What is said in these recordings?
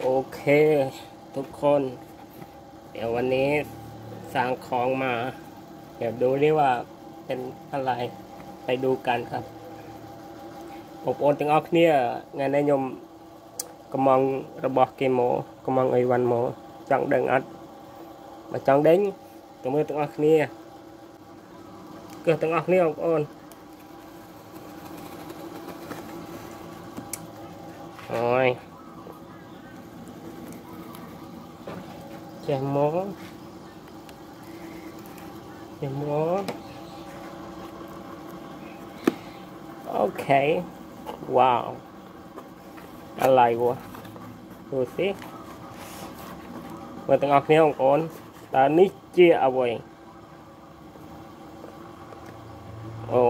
โอเค ทุกคน เดี๋ยววันนี้สร้างของมา เดี๋ยวดูดิว่าเป็นอะไรไปดูกันครับបងប្អូនទាំងអស់គ្នាថ្ងៃនេះខ្ញុំកំងរបស់គេមកកំងអីវ៉ាន់មកចង់ដឹងអត់បើចង់ដេញទៅមើលទាំងអស់គ្នាគឺទាំងអស់គ្នាបងប្អូនអូយ ចេះមកចេះមកអូខេវ៉ាវอะไรวะดูสิមើលទាំងអស់គ្នាបងប្អូនតើនេះជាអ្វីអូ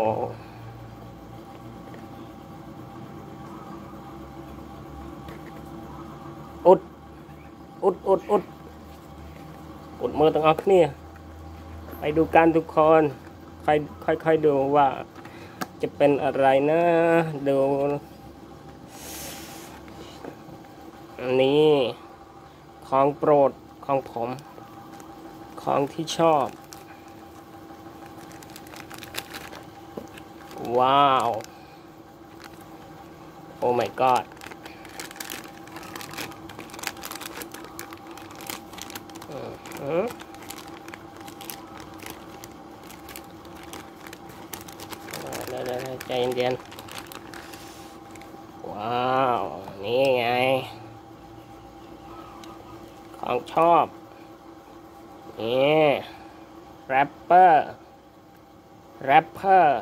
អ៊ុតអ៊ុតអ៊ុតអ៊ុត กดมือต้องออาเนี่ยไปดูการทุกคนค่อยค่อยดูว่าจะเป็นอะไรนะดูอันนี้ของโปรดของผม ของที่ชอบ ว้าว โอ้ my god ใจเย็นๆว้าว นี่ไง ของชอบ นี่แรปเปอร์แรปเปอร์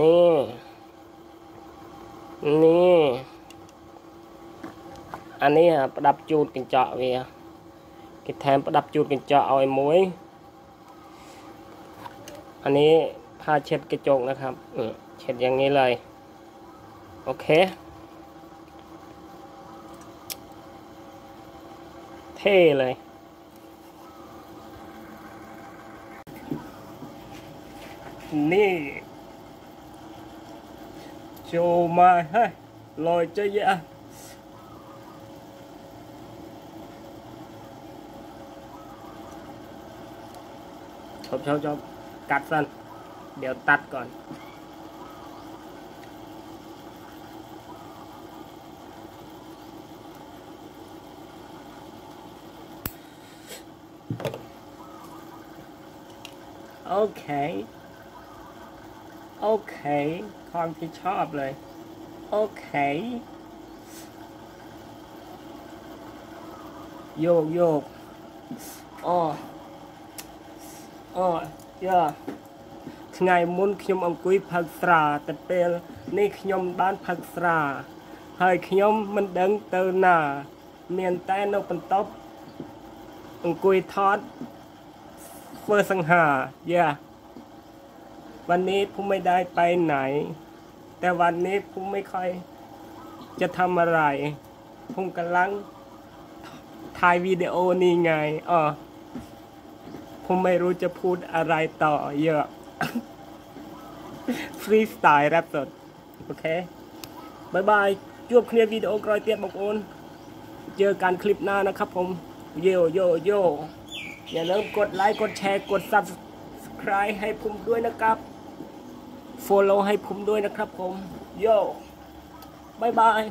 นี่ นี่ อันนี้อะประดับจูดកញ្ចក់វាគេថែមប្រដាប់ជូតកញ្ចក់ឲ្យមួយ อันนี้ ผ้าเช็ดกระจกนะครับนี่เช็ดอย่างนี้เลย โอเค เท่เลยนี่โชว์มาให้ลอยจะยะชอบชอบชอบกัดสั้น เดี๋ยวตัดก่อน โอเค โอเคความที่ชอบเลย โอเค โยกโยกอ๋ออ๋อย่า ថ្ងៃមុនខ្ញុំអង្គុយផឹកស្រាតែពេលនេះខ្ញុំបានផឹកស្រា ហើយខ្ញុំមិនដឹងទៅណា មានតែនៅបន្ទប់អង្គុយថតធ្វើសង្ហាយ៉ាวันนี้ผมไม่ได้ไปไหน แต่วันนี้ผมไม่ค่อยจะทำอะไร ผมกำลังถ่ายวิดีโอนี่ไงอ๋อผมไม่รู้จะพูดอะไรต่อเยอะ ฟรีสไตล์แรปสด โอเคบายบายจบคลิปวิดีโอกรอยเตียบบอกโอน เจอกันคลิปหน้านะครับผม โยโยโยอย่าลืมกดไลค์ กดแชร์ กด subscribe ให้ผมด้วยนะครับ follow ให้ผมด้วยนะครับผม โยบายบาย